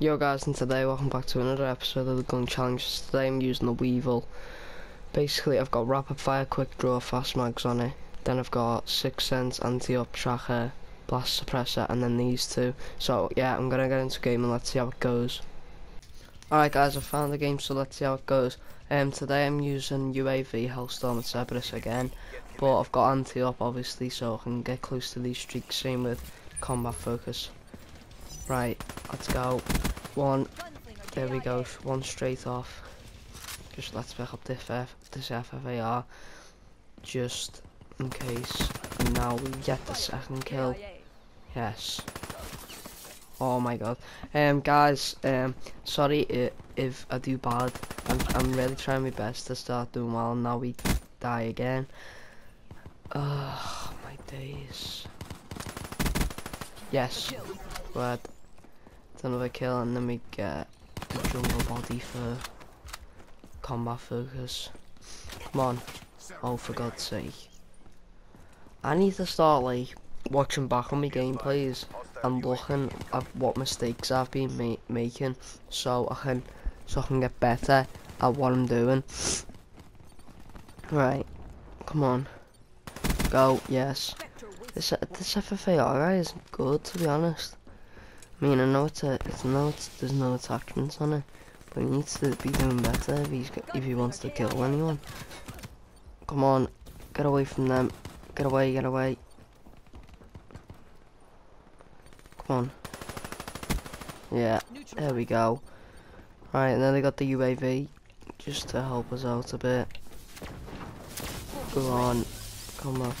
Yo guys and today welcome back to another episode of the Gun Challenge. Today I'm using the Weevil. Basically I've got rapid fire, quick draw, fast mags on it. Then I've got Six Sense, Ante Up, Tracker, Blast Suppressor and then these two. So yeah, I'm gonna get into game and let's see how it goes. Alright guys, I found the game so let's see how it goes. Um, today I'm using UAV, Hellstorm and Cerberus again. But I've got Ante Up obviously so I can get close to these streaks. Same with Combat Focus. Right, let's go. One, there we go, one straight off. Just let's pick up this, F this FFAR, just in case. And now we get the second kill. Yes. Oh my god. Um, guys, um, sorry if I do bad. I'm, I'm really trying my best to start doing well, and now we die again. Oh, my days. Yes. But another kill and then we get the jungle body for combat focus. Come on. Oh for God's sake. I need to start like watching back on my gameplays and looking at what mistakes I've been ma making so I can so I can get better at what I'm doing. Right. Come on. Go, yes. This this FFAR is good to be honest. I mean, I know it's a, it's no, it's, there's no attachments on it, but he needs to be doing better if he's, if he wants to kill anyone. Come on, get away from them. Get away, get away. Come on. Yeah, there we go. Right, and then they got the UAV, just to help us out a bit. Come on, come on.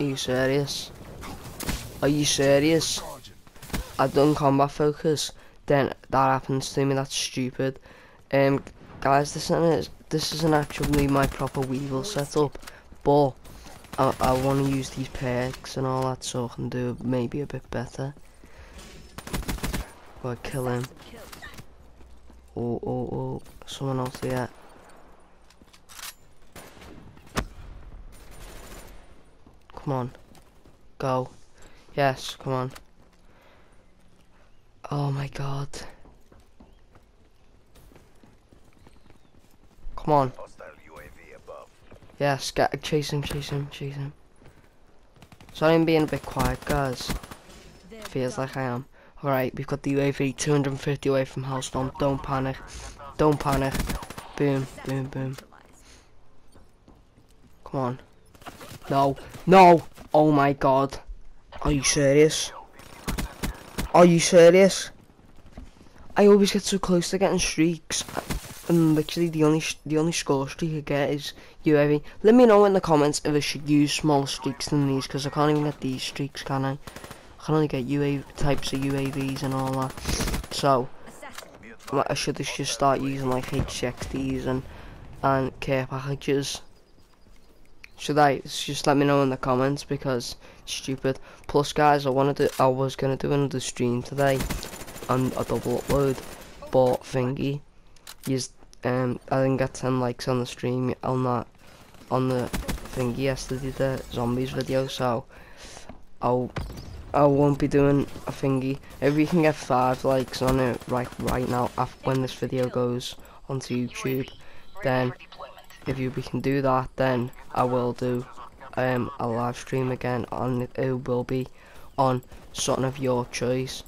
Are you serious? Are you serious? I've done combat focus, then that happens to me, that's stupid. Um, guys, this isn't, this isn't actually my proper Weevil setup, but I, I want to use these perks and all that so I can do maybe a bit better. Go kill him. Oh, oh, oh, someone else here. Come on. Go. Yes, come on. Oh my god. Come on. Yes, get chase him, chase him, chase him. Sorry I'm being a bit quiet, guys. Feels like I am. Alright, we've got the UAV 250 away from Hellstorm. Don't panic. Don't panic. Boom, boom, boom. Come on. No. No! Oh my god. Are you serious? Are you serious? I always get so close to getting streaks, and literally the only the only score streak I get is UAV. Let me know in the comments if I should use smaller streaks than these, because I can't even get these streaks, can I? I can only get UAV types of UAVs and all that. So I should just start using like HXDs and and care packages. Should I? Just let me know in the comments because stupid. Plus, guys, I wanted to. I was gonna do another stream today, and a double upload, but thingy, is um, I didn't get 10 likes on the stream on that, on the thingy yesterday, the zombies video. So, I'll. I won't be doing a thingy. If we can get five likes on it right right now, after when this video goes onto YouTube, then if you can do that then I will do um, a live stream again and it will be on something of your choice.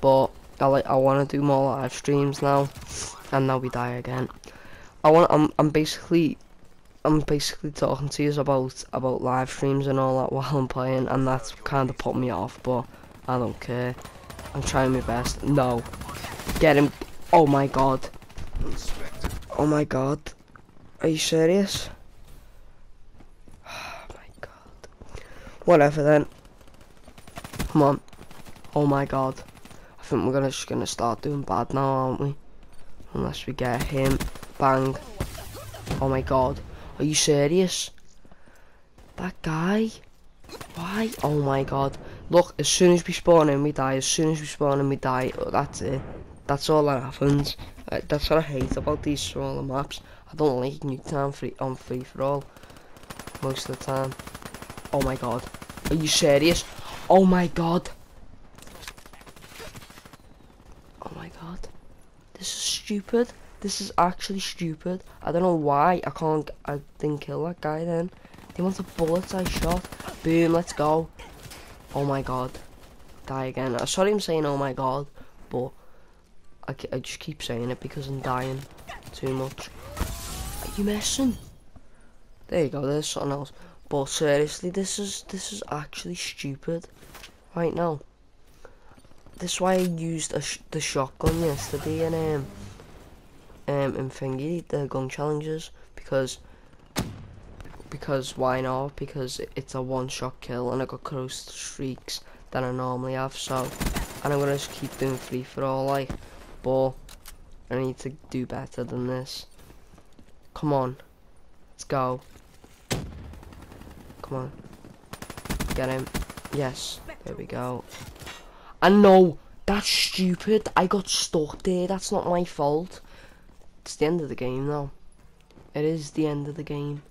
But I like I want to do more live streams now and now we die again. I want I'm, I'm basically I'm basically talking to you about about live streams and all that while I'm playing and that's kind of put me off but I don't care. I'm trying my best. No. Get him. Oh my god. Oh my god are you serious? Oh my god. Whatever then. Come on. Oh my god. I think we're gonna just gonna start doing bad now, aren't we? Unless we get him. Bang. Oh my god. Are you serious? That guy? Why? Oh my god. Look, as soon as we spawn in, we die. As soon as we spawn in, we die. Oh, that's it. That's all that happens. Uh, that's what I hate about these smaller maps. I don't like Nuketown free on free for all most of the time. Oh my god. Are you serious? Oh my god. Oh my god. This is stupid. This is actually stupid. I don't know why I can't. I didn't kill that guy then. The amount of bullets I shot. Boom. Let's go. Oh my god. Die again. Uh, sorry, I'm saying oh my god, but I, I just keep saying it because I'm dying too much. You messing? There you go. There's something else. But seriously, this is this is actually stupid. Right now. This is why I used sh the shotgun yesterday in um um in thingy the gun challenges because because why not? Because it's a one shot kill and I got close streaks than I normally have. So and I'm gonna just keep doing free for all like, but I need to do better than this. Come on, let's go. Come on, get him. Yes, there we go. And no, that's stupid. I got stuck there. That's not my fault. It's the end of the game now. It is the end of the game.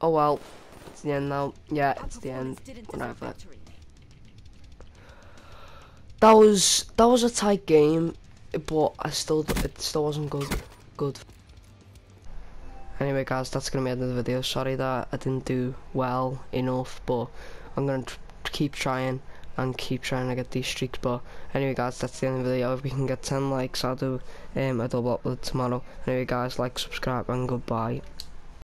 Oh well. It's the end now. Yeah, it's the end. Whatever. That was that was a tight game, but I still it still wasn't good. Good. Anyway, guys, that's gonna be the end of the video. Sorry that I didn't do well enough, but I'm gonna keep trying and keep trying to get these streaks but anyway guys that's the end of the video if we can get 10 likes I'll do um, a double upload tomorrow anyway guys like subscribe and goodbye